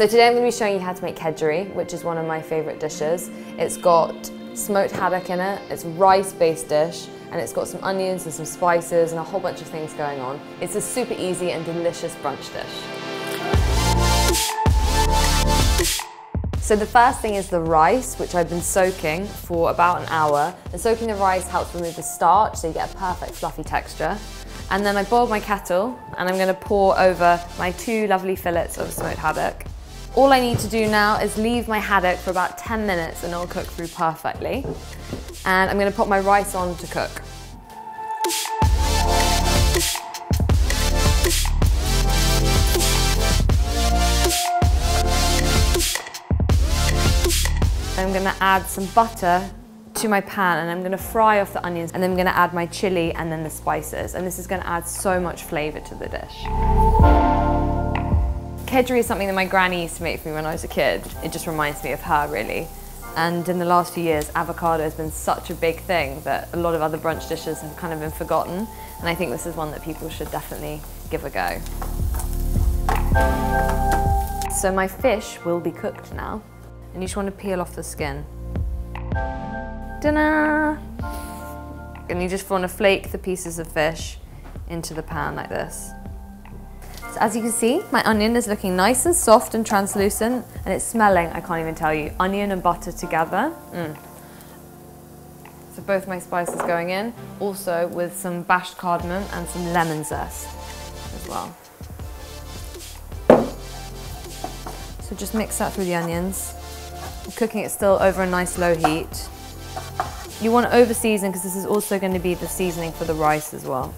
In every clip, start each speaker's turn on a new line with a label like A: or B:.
A: So today I'm going to be showing you how to make kedgeree, which is one of my favourite dishes. It's got smoked haddock in it, it's a rice-based dish, and it's got some onions and some spices and a whole bunch of things going on. It's a super easy and delicious brunch dish. So the first thing is the rice, which I've been soaking for about an hour. And soaking the rice helps remove the starch, so you get a perfect fluffy texture. And then I boiled my kettle, and I'm gonna pour over my two lovely fillets of smoked haddock. All I need to do now is leave my haddock for about 10 minutes and it'll cook through perfectly. And I'm gonna put my rice on to cook. I'm gonna add some butter to my pan and I'm gonna fry off the onions and then I'm gonna add my chili and then the spices. And this is gonna add so much flavor to the dish. Kedgeree is something that my granny used to make for me when I was a kid. It just reminds me of her really. And in the last few years, avocado has been such a big thing that a lot of other brunch dishes have kind of been forgotten. And I think this is one that people should definitely give a go. So my fish will be cooked now and you just want to peel off the skin. Ta-da! And you just want to flake the pieces of fish into the pan like this. So as you can see, my onion is looking nice and soft and translucent, and it's smelling, I can't even tell you, onion and butter together. Mm. So both my spices going in, also with some bashed cardamom and some lemon zest as well. So just mix that through the onions cooking it still over a nice low heat. You want to over season because this is also going to be the seasoning for the rice as well.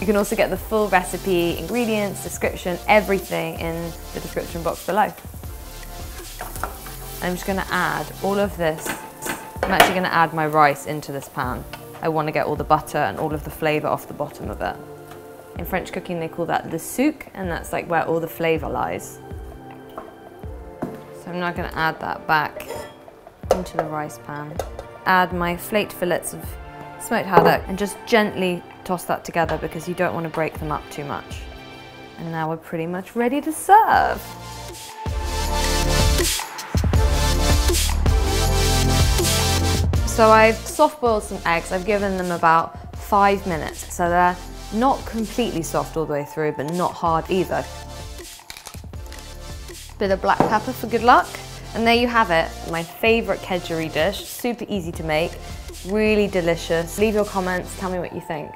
A: You can also get the full recipe, ingredients, description, everything in the description box below. I'm just going to add all of this. I'm actually going to add my rice into this pan. I want to get all the butter and all of the flavour off the bottom of it. In French cooking they call that the sucs and that's like where all the flavour lies. So I'm now going to add that back into the rice pan. Add my flaked fillets of smoked haddock and just gently toss that together because you don't want to break them up too much. And now we're pretty much ready to serve. So I've soft boiled some eggs. I've given them about five minutes. So they're not completely soft all the way through, but not hard either bit of black pepper for good luck. And there you have it, my favorite kedgeree dish, super easy to make, really delicious. Leave your comments, tell me what you think.